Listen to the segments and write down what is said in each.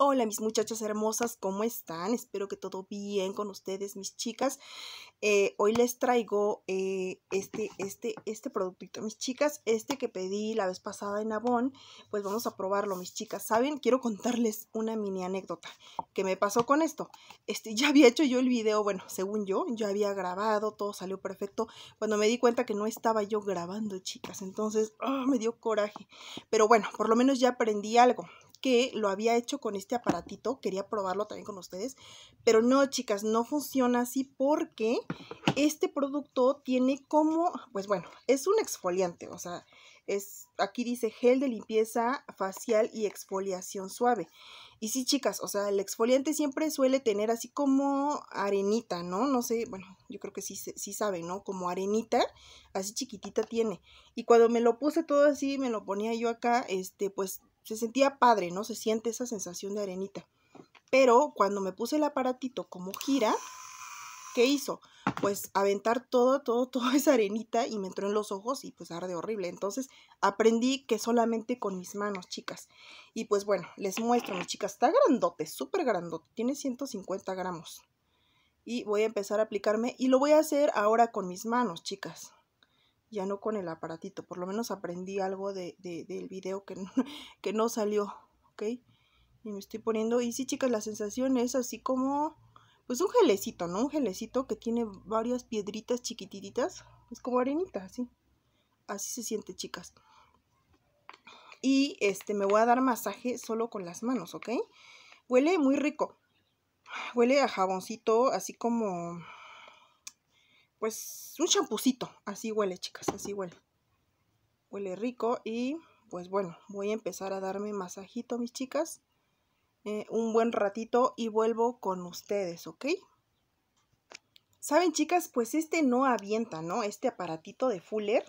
Hola mis muchachas hermosas, ¿cómo están? Espero que todo bien con ustedes, mis chicas. Eh, hoy les traigo eh, este, este, este productito, mis chicas, este que pedí la vez pasada en Avon, pues vamos a probarlo, mis chicas. ¿Saben? Quiero contarles una mini anécdota que me pasó con esto. Este, ya había hecho yo el video, bueno, según yo, yo había grabado, todo salió perfecto. Cuando me di cuenta que no estaba yo grabando, chicas, entonces ah, me dio coraje. Pero bueno, por lo menos ya aprendí algo que lo había hecho con este aparatito, quería probarlo también con ustedes, pero no, chicas, no funciona así porque este producto tiene como, pues bueno, es un exfoliante, o sea, es, aquí dice gel de limpieza facial y exfoliación suave. Y sí, chicas, o sea, el exfoliante siempre suele tener así como arenita, ¿no? No sé, bueno, yo creo que sí, sí saben, ¿no? Como arenita, así chiquitita tiene. Y cuando me lo puse todo así, me lo ponía yo acá, este, pues se sentía padre, ¿no? Se siente esa sensación de arenita. Pero cuando me puse el aparatito como gira, ¿qué hizo? Pues aventar todo, todo, toda esa arenita y me entró en los ojos y pues arde horrible. Entonces aprendí que solamente con mis manos, chicas. Y pues bueno, les muestro, mis chicas. Está grandote, súper grandote. Tiene 150 gramos. Y voy a empezar a aplicarme y lo voy a hacer ahora con mis manos, chicas ya no con el aparatito. Por lo menos aprendí algo de, del video que no, que no salió, ¿ok? Y me estoy poniendo, y sí chicas, la sensación es así como, pues un gelecito, ¿no? Un gelecito que tiene varias piedritas chiquititas, es como arenita, así. Así se siente, chicas. Y este, me voy a dar masaje solo con las manos, ¿ok? Huele muy rico. Huele a jaboncito, así como pues un champucito. Así huele, chicas, así huele. Huele rico y pues bueno, voy a empezar a darme masajito, mis chicas. Eh, un buen ratito y vuelvo con ustedes, ¿ok? Saben, chicas, pues este no avienta, ¿no? Este aparatito de Fuller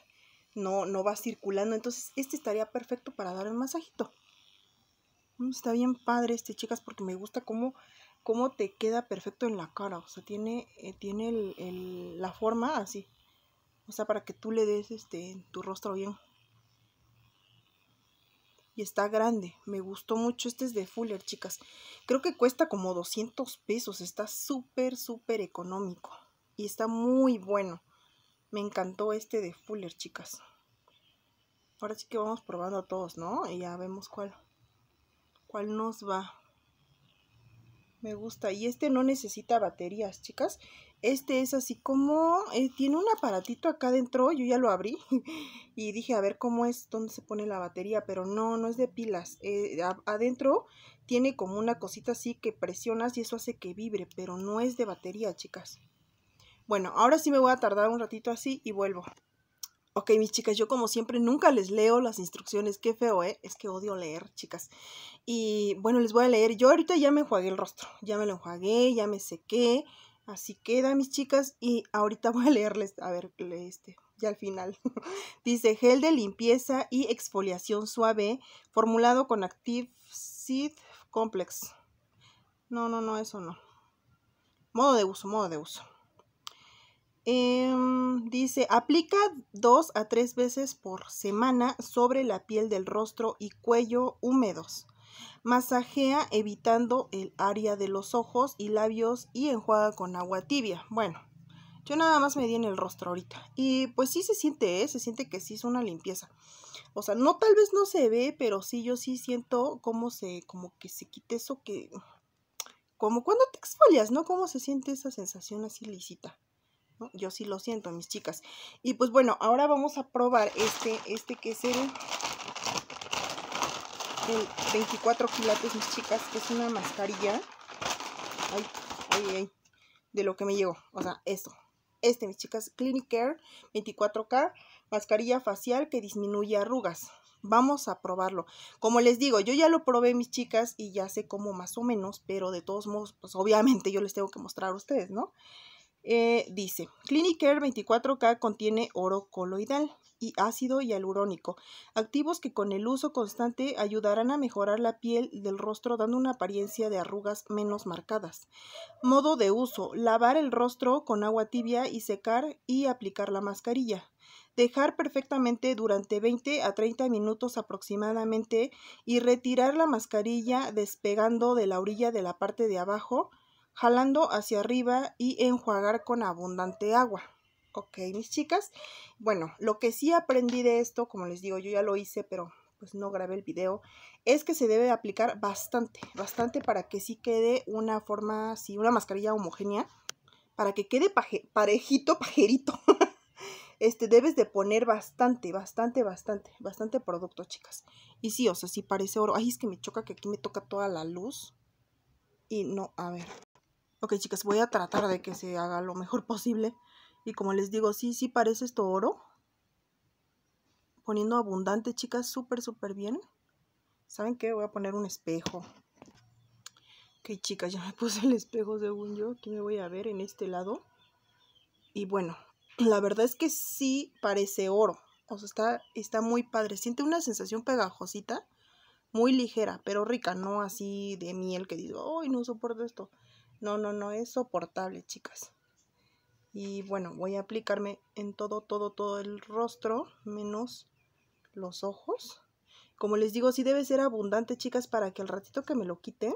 no, no va circulando, entonces este estaría perfecto para dar el masajito. Mm, está bien padre este, chicas, porque me gusta cómo cómo te queda perfecto en la cara. O sea, tiene, eh, tiene el, la forma así. O sea, para que tú le des este, tu rostro bien. Y está grande. Me gustó mucho. Este es de Fuller, chicas. Creo que cuesta como 200 pesos. Está súper, súper económico. Y está muy bueno. Me encantó este de Fuller, chicas. Ahora sí que vamos probando todos, ¿no? Y ya vemos cuál, cuál nos va. Me gusta. Y este no necesita baterías, chicas. Este es así como... Eh, tiene un aparatito acá adentro. Yo ya lo abrí. y dije, a ver cómo es, dónde se pone la batería. Pero no, no es de pilas. Eh, adentro tiene como una cosita así que presionas y eso hace que vibre. Pero no es de batería, chicas. Bueno, ahora sí me voy a tardar un ratito así y vuelvo. Ok, mis chicas, yo como siempre nunca les leo las instrucciones. Qué feo, ¿eh? Es que odio leer, chicas. Y bueno, les voy a leer. Yo ahorita ya me enjuagué el rostro. Ya me lo enjuagué, ya me sequé. Así queda, mis chicas. Y ahorita voy a leerles, a ver, este, ya al final. Dice, gel de limpieza y exfoliación suave formulado con Active Seed Complex. No, no, no, eso no. Modo de uso, modo de uso. Em, dice, aplica dos a tres veces por semana sobre la piel del rostro y cuello húmedos. Masajea evitando el área de los ojos y labios y enjuaga con agua tibia. Bueno, yo nada más me di en el rostro ahorita. Y pues sí se siente, ¿eh? se siente que sí es una limpieza. O sea, no tal vez no se ve, pero sí yo sí siento cómo se, como que se quite eso que, como cuando te exfolias, ¿no? Cómo se siente esa sensación así lisita. Yo sí lo siento, mis chicas. Y pues bueno, ahora vamos a probar este, este que es el, el 24 quilates, mis chicas, que es una mascarilla. Ay, ay, ay, de lo que me llegó. O sea, esto. Este, mis chicas, Clinic Care 24K, mascarilla facial que disminuye arrugas. Vamos a probarlo. Como les digo, yo ya lo probé, mis chicas, y ya sé cómo más o menos, pero de todos modos, pues obviamente yo les tengo que mostrar a ustedes, ¿no? Eh, dice, Clinicare 24K contiene oro coloidal y ácido hialurónico, activos que con el uso constante ayudarán a mejorar la piel del rostro dando una apariencia de arrugas menos marcadas. Modo de uso, lavar el rostro con agua tibia y secar y aplicar la mascarilla. dejar perfectamente durante 20 a 30 minutos aproximadamente y retirar la mascarilla despegando de la orilla de la parte de abajo, jalando hacia arriba y enjuagar con abundante agua. Ok, mis chicas. Bueno, lo que sí aprendí de esto, como les digo, yo ya lo hice, pero pues no grabé el video, es que se debe aplicar bastante, bastante para que sí quede una forma así, una mascarilla homogénea, para que quede parejito, pajerito. este, debes de poner bastante, bastante, bastante, bastante producto, chicas. Y sí, o sea, sí parece oro. Ay, es que me choca que aquí me toca toda la luz. Y no, a ver. Ok, chicas, voy a tratar de que se haga lo mejor posible. Y como les digo, sí, sí parece esto oro poniendo abundante, chicas, súper, súper bien. ¿Saben qué? Voy a poner un espejo. Ok, chicas, ya me puse el espejo según yo. Aquí me voy a ver en este lado. Y bueno, la verdad es que sí parece oro. O sea, está, está muy padre. Siente una sensación pegajosita, muy ligera, pero rica, no así de miel que digo, ¡ay, no soporto esto! No, no, no, es soportable, chicas. Y bueno, voy a aplicarme en todo, todo, todo el rostro, menos los ojos. Como les digo, sí debe ser abundante, chicas, para que al ratito que me lo quite,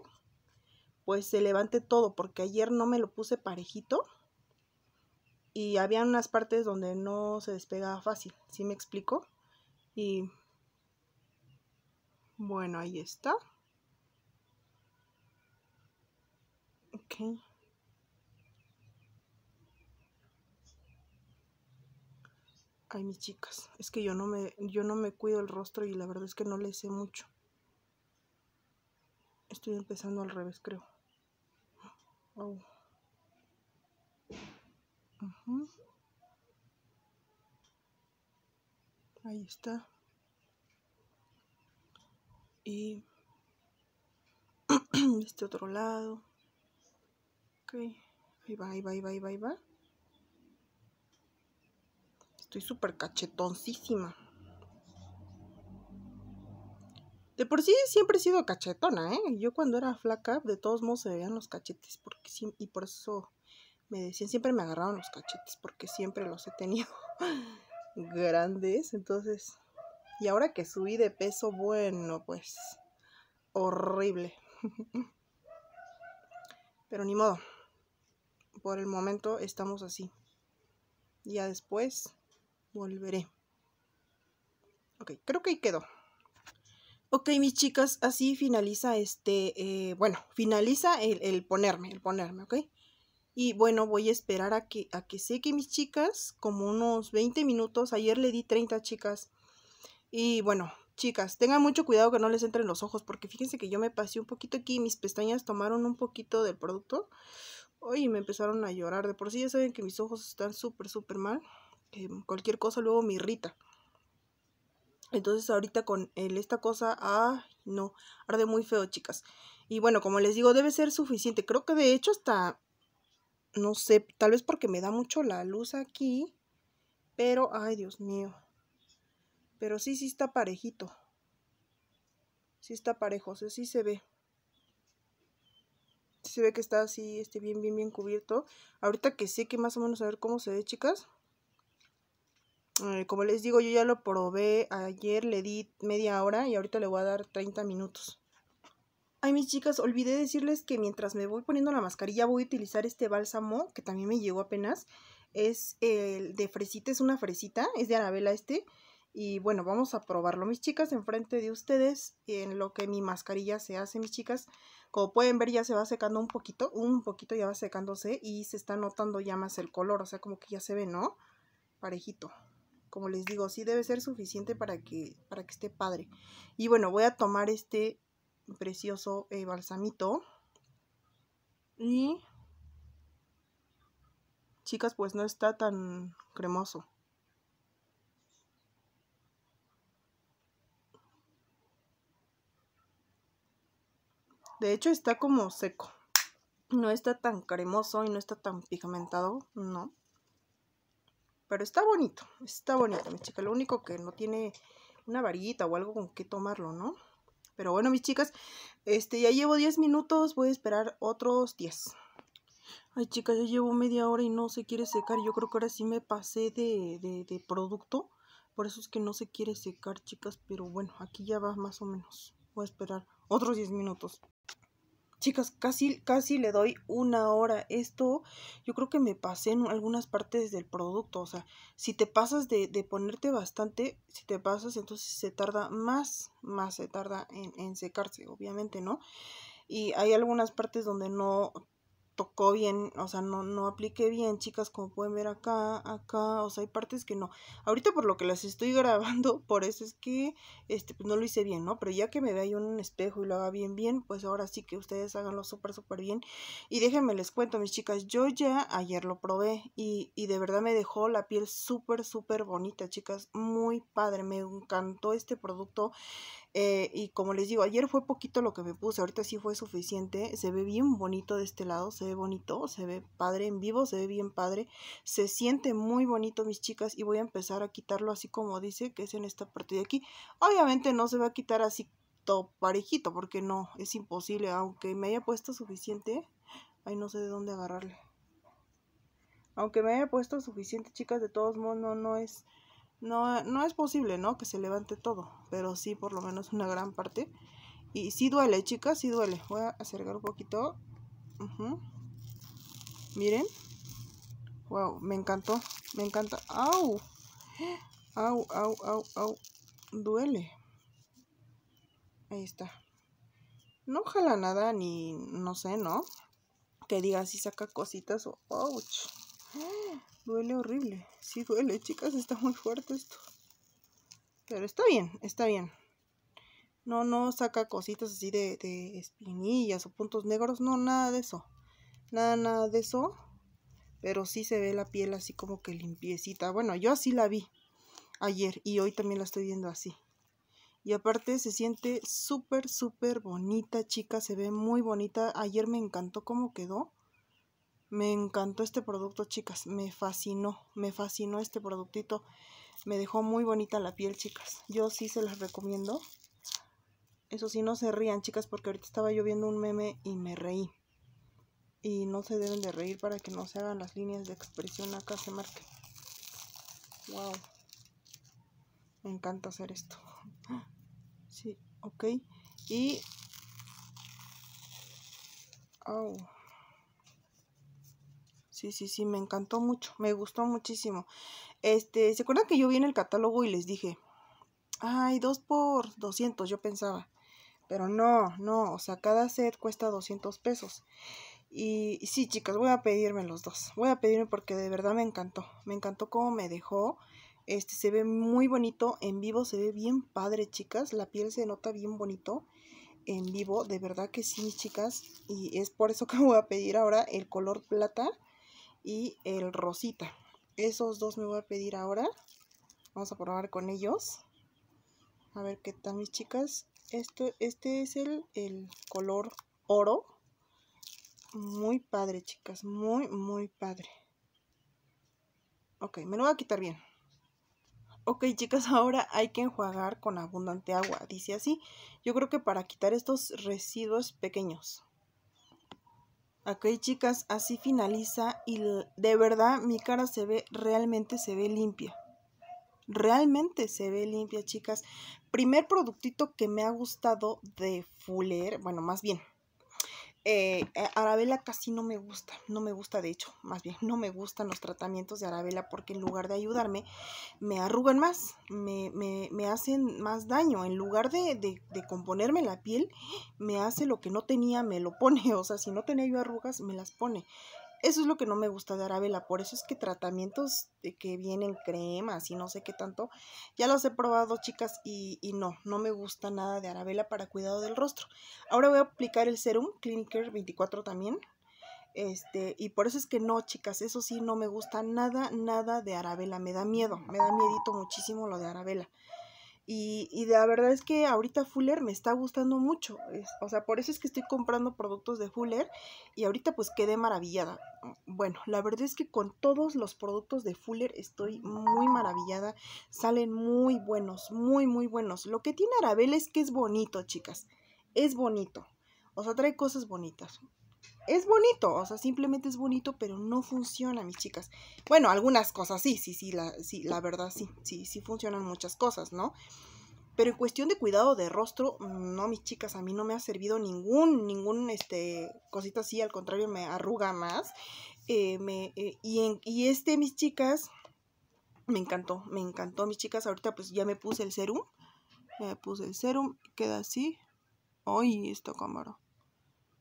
pues se levante todo, porque ayer no me lo puse parejito y había unas partes donde no se despegaba fácil, ¿sí me explico? Y bueno, ahí está. Ok. Ay, mis chicas, es que yo no me, yo no me cuido el rostro y la verdad es que no le sé mucho. Estoy empezando al revés, creo. Ahí está. Y este otro lado. Ok. Ahí va, ahí va, ahí va, ahí va. Estoy súper cachetoncísima. De por sí siempre he sido cachetona, ¿eh? Yo cuando era flaca, de todos modos se veían los cachetes, porque y por eso me decían, siempre me agarraban los cachetes, porque siempre los he tenido grandes, entonces, y ahora que subí de peso, bueno, pues, horrible. Pero ni modo, por el momento estamos así. Ya después volveré. Ok, creo que ahí quedó. Ok, mis chicas, así finaliza este, eh, bueno, finaliza el, ponerme, el ponerme, ¿ok? Y bueno, voy a esperar a que, a que seque mis chicas, como unos 20 minutos. Ayer le di 30 chicas. Y bueno, chicas, tengan mucho cuidado que no les entren los ojos, porque fíjense que yo me pasé un poquito aquí mis pestañas tomaron un poquito del producto. Uy, me empezaron a llorar. De por sí ya saben que mis ojos están súper, súper mal. Em, cualquier cosa luego me irrita. Entonces ahorita con esta cosa, ah, no, arde muy feo, chicas. Y bueno, como les digo, debe ser suficiente. Creo que de hecho hasta, no sé, tal vez porque me da mucho la luz aquí. Pero, ay, Dios mío. Pero sí, sí está parejito. Sí está parejo, o sea, sí se ve. se ve que está así, este, bien, bien, bien cubierto. Ahorita que sé que más o menos a ver cómo se ve, chicas. Eh, como les digo, yo ya lo probé ayer, le di media hora y ahorita le voy a dar 30 minutos. Ay, mis chicas, olvidé decirles que mientras me voy poniendo la mascarilla voy a utilizar este bálsamo que también me llegó apenas. Es el de fresita, es una fresita, es de Arabella este. Y bueno, vamos a probarlo, mis chicas, enfrente de ustedes, en lo que mi mascarilla se hace, mis chicas. Como pueden ver, ya se va secando un poquito, un poquito ya va secándose y se está notando ya más el color, o sea, como que ya se ve, ¿no? Parejito como les digo, sí debe ser suficiente para que, para que esté padre. Y bueno, voy a tomar este precioso eh, balsamito. Y... Chicas, pues no está tan cremoso. De hecho está como seco. No está tan cremoso y no está tan pigmentado, no. Pero está bonito, está bonito, mi chica. Lo único que no tiene una varillita o algo con que tomarlo, ¿no? Pero bueno, mis chicas, este ya llevo 10 minutos, voy a esperar otros 10. Ay, chicas, ya llevo media hora y no se quiere secar. Yo creo que ahora sí me pasé de producto. Por eso es que no se quiere secar, chicas. Pero bueno, aquí ya va más o menos. Voy a esperar otros 10 minutos. Chicas, casi, casi le doy una hora. Esto yo creo que me pasé en algunas partes del producto. O sea, si te pasas de, de ponerte bastante, si te pasas, entonces se tarda más, más se tarda en, en secarse, obviamente, ¿no? Y hay algunas partes donde no tocó bien, o sea, no, no apliqué bien, chicas, como pueden ver acá, acá, o sea, hay partes que no. Ahorita por lo que las estoy grabando, por eso es que, este, pues no lo hice bien, ¿no? Pero ya que me vea yo en un espejo y lo haga bien, bien, pues ahora sí que ustedes háganlo súper, súper bien. Y déjenme les cuento, mis chicas, yo ya ayer lo probé y, y de verdad me dejó la piel súper, súper bonita, chicas, muy padre, me encantó este producto. Eh, y como les digo, ayer fue poquito lo que me puse, ahorita sí fue suficiente. Se ve bien bonito de este lado, se ve bonito, se ve padre en vivo, se ve bien padre. Se siente muy bonito, mis chicas, y voy a empezar a quitarlo así como dice, que es en esta parte de aquí. Obviamente no se va a quitar así todo parejito, porque no, es imposible, aunque me haya puesto suficiente. Ay, no sé de dónde agarrarle. Aunque me haya puesto suficiente, chicas, de todos modos no, no es no, no es posible, ¿no? Que se levante todo, pero sí por lo menos una gran parte. Y sí duele, chicas, sí duele. Voy a acercar un poquito. Miren. Wow, me encantó. Me encanta. ¡Au! ¡Au, au, au, au! Duele. Ahí está. No jala nada ni, no sé, ¿no? Que diga si saca cositas o... ¡Ouch! Duele horrible. Sí duele, chicas, está muy fuerte esto. Pero está bien, está bien. No, no saca cositas así de, de espinillas o puntos negros. No, nada de eso. Nada, nada de eso. Pero sí se ve la piel así como que limpiecita. Bueno, yo así la vi ayer y hoy también la estoy viendo así. Y aparte se siente súper, súper bonita, chicas. Se ve muy bonita. Ayer me encantó cómo quedó. Me encantó este producto, chicas. Me fascinó, me fascinó este productito. Me dejó muy bonita la piel, chicas. Yo sí se las recomiendo. Eso sí, no se rían, chicas, porque ahorita estaba yo viendo un meme y me reí. Y no se deben de reír para que no se hagan las líneas de expresión acá, se marquen. Wow. Me encanta hacer esto. Sí, ok. Y... Oh. Sí, sí, sí, me encantó mucho, me gustó muchísimo. Este, ¿se acuerdan que yo vi en el catálogo y les dije, ay, dos por 200, yo pensaba. Pero no, no, o sea, cada set cuesta 200 pesos. Y, sí, chicas, voy a pedirme los dos. Voy a pedirme porque de verdad me encantó. Me encantó cómo me dejó. Este se ve muy bonito. En vivo se ve bien padre, chicas. La piel se nota bien bonito en vivo. De verdad que sí, chicas. Y es por eso que voy a pedir ahora el color plata y el rosita. Esos dos me voy a pedir ahora. Vamos a probar con ellos. A ver qué tal mis chicas. Este es el, el color oro. Muy padre, chicas. Muy, muy padre. Ok, me lo voy a quitar bien. Ok, chicas, ahora hay que enjuagar con abundante agua. Dice así. Yo creo que para quitar estos residuos pequeños. Ok, chicas, así finaliza y de verdad mi cara se ve, realmente se ve limpia. Realmente se ve limpia, chicas. Primer productito que me ha gustado de Fuller, bueno, más bien, eh, eh, Arabella casi no me gusta, no me gusta de hecho, más bien no me gustan los tratamientos de Arabella porque en lugar de ayudarme me arrugan más, me, me, me hacen más daño, en lugar de, de, de, componerme la piel me hace lo que no tenía, me lo pone, o sea, si no tenía yo arrugas me las pone. Eso es lo que no me gusta de Arabella, por eso es que tratamientos de que vienen cremas y no sé qué tanto, ya los he probado chicas y, no, no me gusta nada de Arabella para cuidado del rostro. Ahora voy a aplicar el serum Cliniker 24 también, este, y por eso es que no, chicas, eso sí, no me gusta nada, nada de Arabella, me da miedo, me da miedito muchísimo lo de Arabella. Y, y la verdad es que ahorita Fuller me está gustando mucho. o sea, por eso es que estoy comprando productos de Fuller y ahorita pues quedé maravillada. Bueno, la verdad es que con todos los productos de Fuller estoy muy maravillada. Salen muy buenos, muy, muy buenos. Lo que tiene Arabel es que es bonito, chicas. Es bonito. O sea, trae cosas bonitas. Es bonito, o sea, simplemente es bonito, pero no funciona, mis chicas. Bueno, algunas cosas sí, sí, sí, la, sí, la verdad sí, sí, sí funcionan muchas cosas, ¿no? Pero en cuestión de cuidado de rostro, no, mis chicas, a mí no me ha servido ningún, ningún, este, cosita así, al contrario, me arruga más. Eh, me, eh, y, y este, mis chicas, me encantó, me encantó, mis chicas. Ahorita pues ya me puse el serum, me puse el serum, queda así. Ay, esta cámara.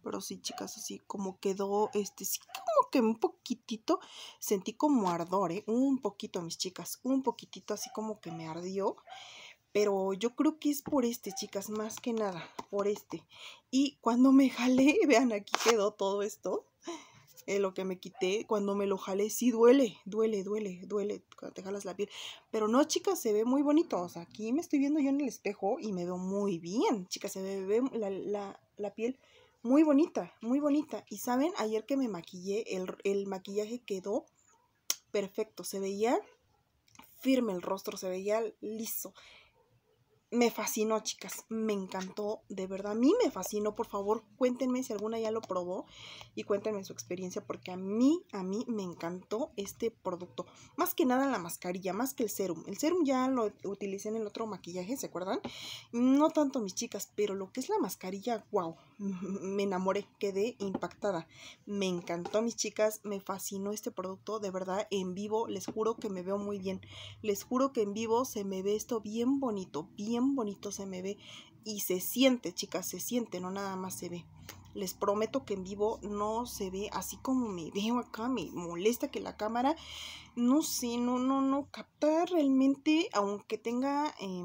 Pero sí, chicas, así como quedó, este, sí, como que un poquitito, sentí como ardor, ¿eh? Un poquito, mis chicas, un poquitito así como que me ardió. Pero yo creo que es por este, chicas, más que nada, por este. Y cuando me jalé, vean, aquí quedó todo esto. Eh, lo que me quité, cuando me lo jalé, sí duele, duele, duele, duele cuando te jalas la piel. Pero no, chicas, se ve muy bonito. O sea, aquí me estoy viendo yo en el espejo y me veo muy bien. Chicas, se ve, la, la, la piel muy bonita, muy bonita. Y saben, ayer que me maquillé, el, el maquillaje quedó perfecto. Se veía firme el rostro, se veía liso me fascinó, chicas, me encantó, de verdad, a mí me fascinó, por favor, cuéntenme si alguna ya lo probó y cuéntenme su experiencia, porque a mí, a mí me encantó este producto, más que nada la mascarilla, más que el serum, el serum ya lo utilicé en el otro maquillaje, ¿se acuerdan? No tanto mis chicas, pero lo que es la mascarilla, wow, me enamoré, quedé impactada, me encantó mis chicas, me fascinó este producto, de verdad, en vivo, les juro que me veo muy bien, les juro que en vivo se me ve esto bien bonito, bonito se me ve y se siente, chicas, se siente, no nada más se ve. Les prometo que en vivo no se ve así como me veo acá, me molesta que la cámara, no sé, no, no, no capta realmente, aunque tenga... Eh,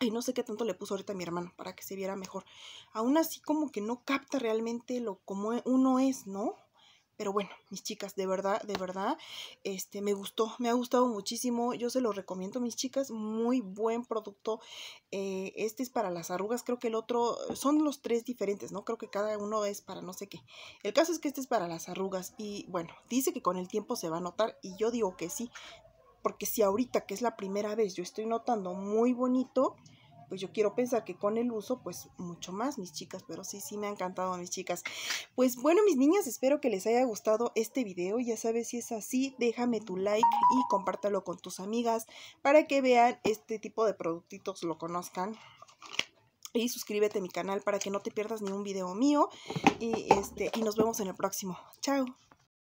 y no sé qué tanto le puso ahorita a mi hermano para que se viera mejor. Aún así como que no capta realmente lo como uno es, ¿no? Pero bueno, mis chicas, de verdad, de verdad, este, me gustó, me ha gustado muchísimo. Yo se lo recomiendo, mis chicas, muy buen producto. Eh, este es para las arrugas, creo que el otro, son los tres diferentes, ¿no? Creo que cada uno es para no sé qué. El caso es que este es para las arrugas y bueno, dice que con el tiempo se va a notar y yo digo que sí. Porque si ahorita que es la primera vez yo estoy notando muy bonito, pues yo quiero pensar que con el uso, pues mucho más, mis chicas, pero sí, sí me ha encantado, mis chicas. Pues bueno, mis niñas, espero que les haya gustado este video. Ya sabes, si es así, déjame tu like y compártelo con tus amigas para que vean este tipo de productitos, lo conozcan y suscríbete a mi canal para que no te pierdas ni un video mío y este y nos vemos en el próximo. Chao.